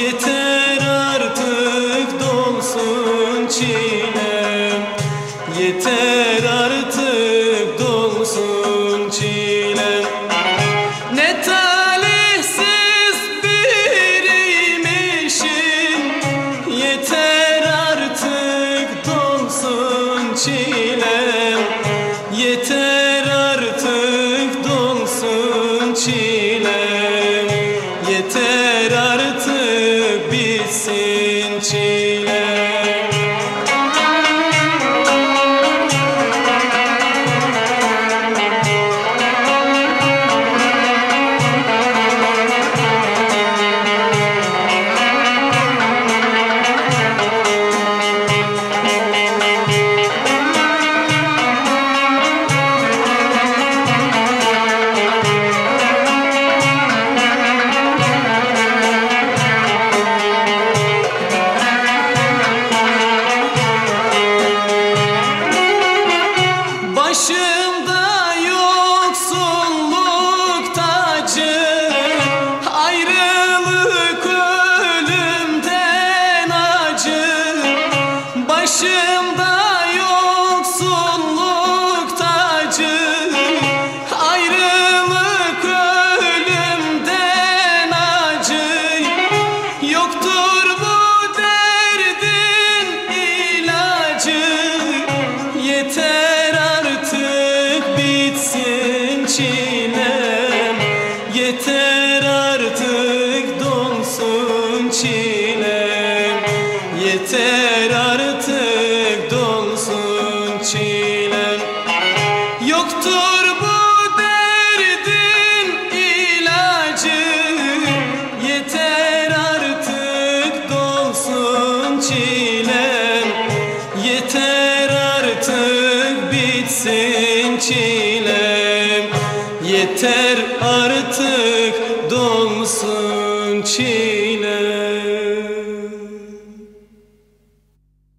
Yeter artık dolsun çile Yeter artık Yeter Başımda yoksulluk tacı Ayrılık ölümden acı. Yoktur bu derdin ilacı. Yeter artık bitsin çilem. Yeter artık donsun çilem yeter artık bitsin çilem. Yeter artık dolsun çilem.